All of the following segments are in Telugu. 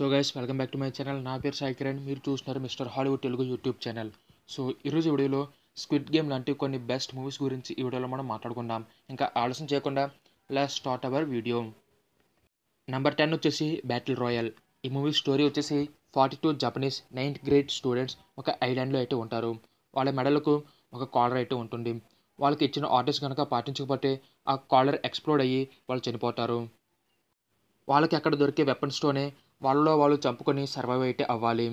So guys welcome back to my channel నా పేరు సాయి కిరణ్. మీరు చూస్తున్నారు Mister Hollywood Telugu YouTube channel so ఈరోజు వీడియోలో స్క్విడ్ గేమ్ లాంటి కొన్ని బెస్ట్ మూవీస్ గురించి ఈ వీడియోలో మనం మాట్లాడుకుందాం. ఇంకా ఆలస్యం చేయకుండా plus start our video number ten వచ్చేసి బ్యాటిల్ రాయల్ ఈ మూవీ స్టోరీ వచ్చేసి forty two Japanese ninth grade students ఒక ఐలాండ్లో అయితే ఉంటారు. వాళ్ళ మెడలకు ఒక కాలర్ అయితే ఉంటుంది. వాళ్ళకి ఇచ్చిన ఆర్డర్స్ కనుక పాటించకపోతే ఆ కాలర్ ఎక్స్ప్లోడ్ అయ్యి వాళ్ళు చనిపోతారు. వాళ్ళకి అక్కడ దొరికే వెపన్స్తోనే వాళ్ళలో వాళ్ళు చంపుకొని సర్వైవైట్ అవ్వాలి.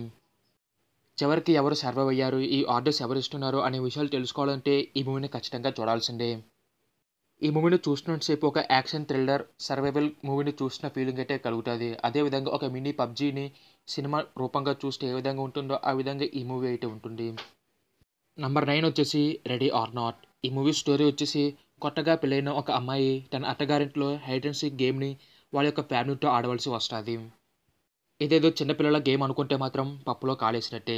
చివరికి ఎవరు సర్వైవ్ అయ్యారు? ఈ ఆర్డర్స్ ఎవరు ఇస్తున్నారు? అనే విషయాలు తెలుసుకోవాలంటే ఈ మూవీని ఖచ్చితంగా చూడాల్సిందే. ఈ మూవీని చూస్తున్నంతసేపు ఒక యాక్షన్ థ్రిల్లర్ సర్వైవల్ మూవీని చూసిన ఫీలింగ్ అయితే కలుగుతుంది. అదేవిధంగా ఒక మినీ పబ్జీని సినిమా రూపంగా చూస్తే ఏ విధంగా ఉంటుందో ఆ విధంగా ఈ మూవీ అయితే ఉంటుంది. నంబర్ నైన్ వచ్చేసి రెడీ ఆర్ నాట్ ఈ మూవీ స్టోరీ వచ్చేసి కొత్తగా పెళ్ళైన ఒక అమ్మాయి తన అత్తగారింట్లో హైడ్ అండ్ సీక్ గేమ్ని వాళ్ళ యొక్క ఫ్యామిలీతో ఆడవలసి వస్తుంది. ఇదేదో చిన్నపిల్లల గేమ్ అనుకుంటే మాత్రం పప్పులో కాలేసినట్టే.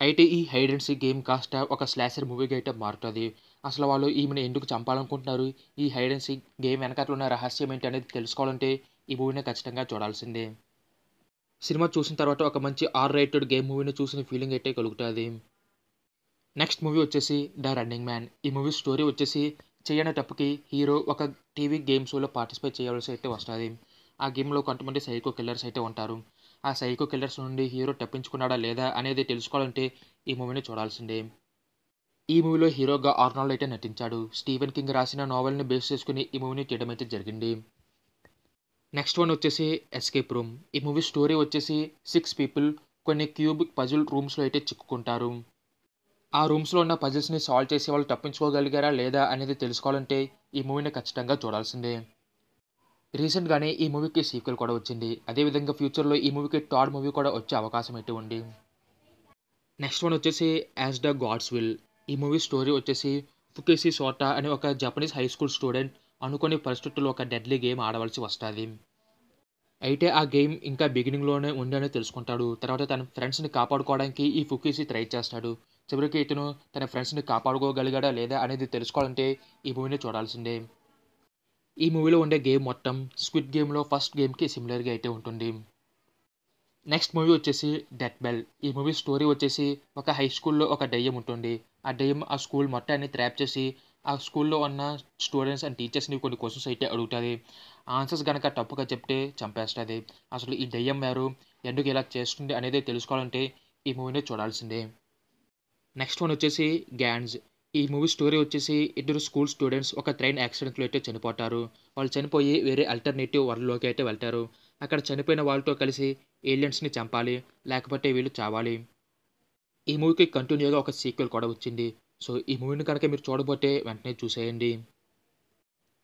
అయితే ఈ హైడ్ అండ్ సీక్ గేమ్ కాస్త ఒక స్లాషర్ మూవీగా అయితే మారుతుంది. అసలు వాళ్ళు ఈమెను ఎందుకు చంపాలనుకుంటున్నారు? ఈ హైడ్ అండ్ సీక్ గేమ్ వెనకాల ఉన్న రహస్యం ఏంటి అనేది తెలుసుకోవాలంటే ఈ మూవీని ఖచ్చితంగా చూడాల్సిందే. సినిమా చూసిన తర్వాత ఒక మంచి ఆర్ రేటెడ్ గేమ్ మూవీని చూసిన ఫీలింగ్ అయితే కలుగుతుంది. నెక్స్ట్ మూవీ వచ్చేసి ద రన్నింగ్ మ్యాన్ ఈ మూవీ స్టోరీ వచ్చేసి చేయని తప్పుకి హీరో ఒక టీవీ గేమ్ షోలో పార్టిసిపేట్ చేయవలసి అయితే వస్తుంది. ఆ గేమ్లో కొంతమంది సైకో కిల్లర్స్ అయితే ఉంటారు. ఆ సైకో కిల్లర్స్ నుండి హీరో తప్పించుకున్నాడా లేదా అనేది తెలుసుకోవాలంటే ఈ మూవీని చూడాల్సిందే. ఈ మూవీలో హీరోగా ఆర్నాల్డ్ అయితే నటించాడు. స్టీవెన్ కింగ్ రాసిన నావెల్ని బేస్ చేసుకుని ఈ మూవీని తీయడం అయితే జరిగింది. నెక్స్ట్ వన్ వచ్చేసి ఎస్కేప్ రూమ్. ఈ మూవీ స్టోరీ వచ్చేసి సిక్స్ పీపుల్ కొన్ని క్యూబ్ పజిల్ రూమ్స్లో అయితే చిక్కుకుంటారు. ఆ రూమ్స్లో ఉన్న పజిల్స్ని సాల్వ్ చేసి వాళ్ళు తప్పించుకోగలిగారా లేదా అనేది తెలుసుకోవాలంటే ఈ మూవీని ఖచ్చితంగా చూడాల్సిందే. రీసెంట్గానే ఈ మూవీకి సీక్వెల్ కూడా వచ్చింది. అదేవిధంగా ఫ్యూచర్లో ఈ మూవీకి థర్డ్ మూవీ కూడా వచ్చే అవకాశం అయితే ఉంది. నెక్స్ట్ వన్ వచ్చేసి యాజ్ ద గాడ్స్ విల్ ఈ మూవీ స్టోరీ వచ్చేసి ఫుకేసి సోటా అనే ఒక జపనీస్ హై స్కూల్ స్టూడెంట్ అనుకోని పరిస్థితుల్లో ఒక డెడ్లీ గేమ్ ఆడవలసి వస్తుంది. అయితే ఆ గేమ్ ఇంకా బిగినింగ్లోనే ఉందని తెలుసుకుంటాడు. తర్వాత తన ఫ్రెండ్స్ని కాపాడుకోవడానికి ఈ ఫుకీసి ట్రై చేస్తాడు. చివరికి ఇతను తన ఫ్రెండ్స్ని కాపాడుకోగలిగాడా లేదా అనేది తెలుసుకోవాలంటే ఈ మూవీని చూడాల్సిందే. ఈ మూవీలో ఉండే గేమ్ మొత్తం స్క్విడ్ గేమ్లో ఫస్ట్ గేమ్కి సిమిలర్గా అయితే ఉంటుంది. నెక్స్ట్ మూవీ వచ్చేసి డెత్ బెల్ ఈ మూవీ స్టోరీ వచ్చేసి ఒక హై స్కూల్లో ఒక దయ్యం ఉంటుంది. ఆ దయ్యం ఆ స్కూల్ మొత్తాన్ని ట్రాప్ చేసి ఆ స్కూల్లో ఉన్న స్టూడెంట్స్ అండ్ టీచర్స్ని కొన్ని క్వశ్చన్స్ అయితే అడుగుతుంది. ఆన్సర్స్ కనుక తప్పుగా చెప్తే చంపేస్తుంది. అసలు ఈ దెయ్యం ఎవరు? ఎందుకు ఇలా చేస్తుంది అనేది తెలుసుకోవాలంటే ఈ మూవీని చూడాల్సిందే. నెక్స్ట్ వన్ వచ్చేసి గ్యాండ్స్ ఈ మూవీ స్టోరీ వచ్చేసి ఇద్దరు స్కూల్ స్టూడెంట్స్ ఒక ట్రైన్ యాక్సిడెంట్లో అయితే చనిపోతారు. వాళ్ళు చనిపోయి వేరే అల్టర్నేటివ్ వరల్డ్లోకి అయితే వెళ్తారు. అక్కడ చనిపోయిన వాళ్ళతో కలిసి ఏలియన్స్ని చంపాలి లేకపోతే వీళ్ళు చావాలి. ఈ మూవీకి కంటిన్యూగా ఒక సీక్వెల్ కూడా వచ్చింది. సో ఈ మూవీని కనుక మీరు చూడబోతే వెంటనే చూసేయండి.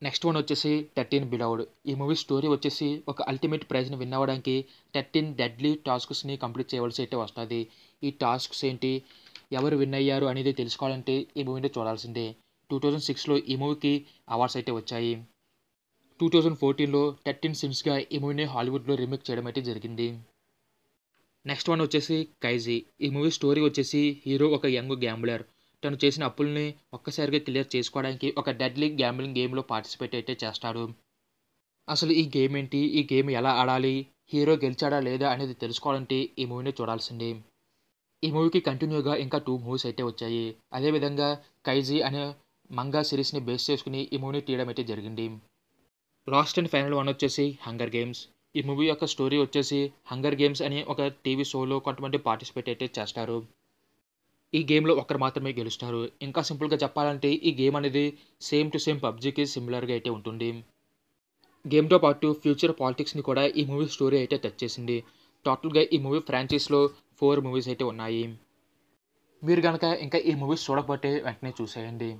నెక్స్ట్ వన్ వచ్చేసి థర్టీన్ బిలౌడ్. ఈ మూవీ స్టోరీ వచ్చేసి ఒక అల్టిమేట్ ప్రైజ్ని విన్ అవ్వడానికి థర్టీన్ డెడ్లీ టాస్క్స్ని కంప్లీట్ చేయవలసి అయితే వస్తుంది. ఈ టాస్క్స్ ఏంటి? ఎవరు విన్ అయ్యారు అనేది తెలుసుకోవాలంటే ఈ మూవీని చూడాల్సిందే. టూ థౌజండ్ సిక్స్లో ఈ మూవీకి అవార్డ్స్ అయితే వచ్చాయి. టూ థౌజండ్ ఫోర్టీన్లో థర్టీన్ సిన్స్గా ఈ మూవీని హాలీవుడ్లో రీమేక్ చేయడం అయితే జరిగింది. నెక్స్ట్ వన్ వచ్చేసి కైజీ ఈ మూవీ స్టోరీ వచ్చేసి హీరో ఒక యంగ్ గ్యాంబ్లర్ తను చేసిన అప్పుల్ని ఒక్కసారిగా క్లియర్ చేసుకోవడానికి ఒక డెడ్లీ గ్యాంబ్లింగ్ గేమ్లో పార్టిసిపేట్ అయితే చేస్తాడు. అసలు ఈ గేమ్ ఏంటి? ఈ గేమ్ ఎలా ఆడాలి? హీరో గెలిచాడా లేదా అనేది తెలుసుకోవాలంటే ఈ మూవీని చూడాల్సిందే. ఈ మూవీకి కంటిన్యూగా ఇంకా టూ మూవీస్ అయితే వచ్చాయి. అదేవిధంగా కైజీ అనే మంగా సిరీస్ని బేస్ చేసుకుని ఈ మూవీని తీయడం అయితే జరిగింది. లాస్ట్ అండ్ ఫైనల్ వన్ వచ్చేసి హంగర్ గేమ్స్. ఈ మూవీ యొక్క స్టోరీ వచ్చేసి హంగర్ గేమ్స్ అనే ఒక టీవీ షోలో కొంతమంది పార్టిసిపేట్ అయితే చేస్తారు. ఈ గేమ్లో ఒకరు మాత్రమే గెలుస్తారు. ఇంకా సింపుల్గా చెప్పాలంటే ఈ గేమ్ అనేది సేమ్ టు సేమ్ పబ్జీకి సిమిలర్గా అయితే ఉంటుంది. గేమ్తో పాటు ఫ్యూచర్ పాలిటిక్స్ని కూడా ఈ మూవీ స్టోరీ అయితే టచ్ చేసింది. టోటల్గా ఈ మూవీ ఫ్రాంచైజ్లో ఫోర్ మూవీస్ అయితే ఉన్నాయి. మీరు కనుక ఇంకా ఈ మూవీస్ చూడకపోతే వెంటనే చూసేయండి.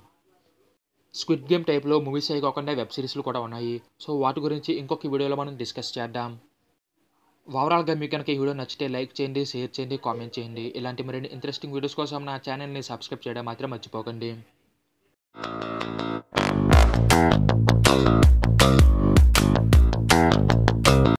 స్క్విడ్ గేమ్ టైప్లో మూవీస్ అయి కాకుండా వెబ్ సిరీస్లు కూడా ఉన్నాయి. సో వాటి గురించి ఇంకొక వీడియోలో మనం డిస్కస్ చేద్దాం. ఓవరాల్గా మీకు కనుక ఈ వీడియో నచ్చితే లైక్ చేయండి షేర్ చేయండి కామెంట్ చేయండి. ఇలాంటి మరిన్ని ఇంట్రెస్టింగ్ వీడియోస్ కోసం నా ఛానల్ని సబ్స్క్రైబ్ చేయడం మాత్రం మర్చిపోకండి.